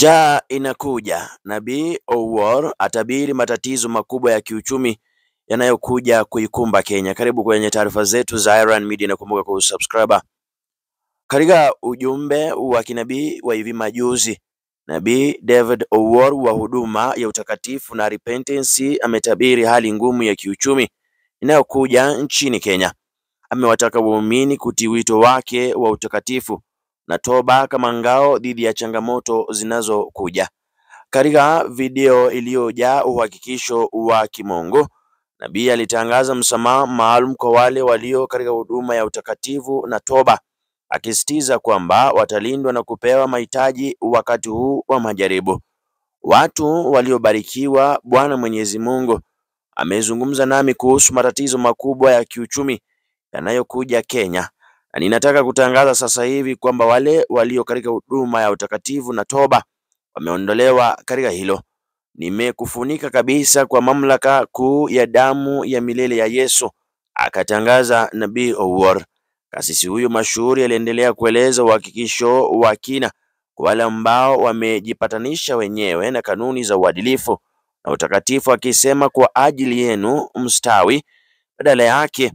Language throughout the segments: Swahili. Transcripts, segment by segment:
Njaa inakuja. Nabii Owuor atabiri matatizo makubwa ya kiuchumi yanayokuja kuikumba Kenya. Karibu kwenye taarifa zetu za Iron Media na kumbuka kusubscribe. Katika ujumbe wa kinabii wa hivi majuzi, Nabii David Owuor wa huduma ya utakatifu na repentance ametabiri hali ngumu ya kiuchumi inayokuja nchini Kenya. Amewataka waumini kutii wito wake wa utakatifu toba kama ngao dhidi ya changamoto zinazokuja. Katika video iliyojaa uhakikisho wa kimungu, nabii alitangaza msamaha maalum kwa wale walio katika huduma ya utakatifu na toba, akisisitiza kwamba watalindwa na kupewa mahitaji wakati huu wa majaribu. Watu waliobarikiwa, Bwana Mwenyezi Mungu amezungumza nami kuhusu matatizo makubwa ya kiuchumi yanayokuja Kenya na ninataka kutangaza sasa hivi kwamba wale walio katika huduma ya utakatifu na toba wameondolewa katika hilo. Nimekufunika kabisa kwa mamlaka kuu ya damu ya milele ya Yesu, akatangaza Nabii Owuor. Kasisi huyu mashuhuri aliendelea kueleza uhakikisho wa kina kwa wale ambao wamejipatanisha wenyewe na kanuni za uadilifu na utakatifu, akisema kwa ajili yenu mstawi, badala yake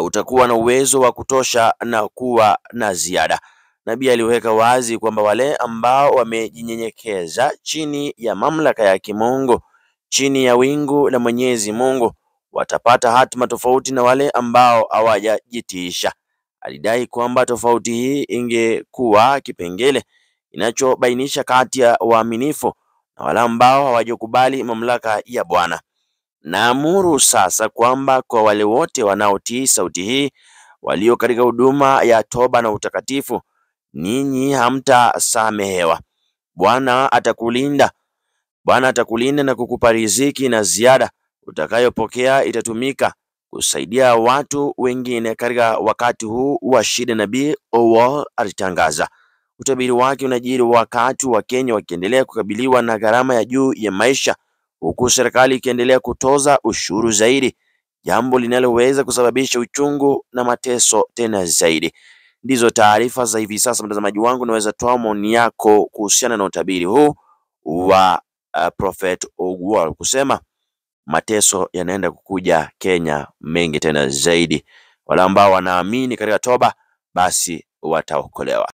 utakuwa na uwezo wa kutosha na kuwa na ziada. Nabii aliweka wazi kwamba wale ambao wamejinyenyekeza chini ya mamlaka ya kimungu, chini ya wingu la Mwenyezi Mungu, watapata hatima tofauti na wale ambao hawajajitiisha. Alidai kwamba tofauti hii ingekuwa kipengele inachobainisha kati ya waaminifu na wale ambao hawajakubali mamlaka ya Bwana. Naamuru sasa kwamba kwa wale wote wanaotii sauti hii, walio katika huduma ya toba na utakatifu, ninyi hamtasamehewa. Bwana atakulinda, Bwana atakulinda na kukupa riziki na ziada utakayopokea itatumika kusaidia watu wengine katika wakati huu wa shida. Nabii Owol alitangaza. Utabiri wake unajiri wakati wa Kenya wakiendelea kukabiliwa na gharama ya juu ya maisha huku serikali ikiendelea kutoza ushuru zaidi, jambo linaloweza kusababisha uchungu na mateso tena zaidi. Ndizo taarifa za hivi sasa, mtazamaji wangu, naweza toa maoni yako kuhusiana na utabiri huu wa uh, Prophet Owuor kusema mateso yanaenda kukuja Kenya mengi tena zaidi. Wale ambao wanaamini katika toba, basi wataokolewa.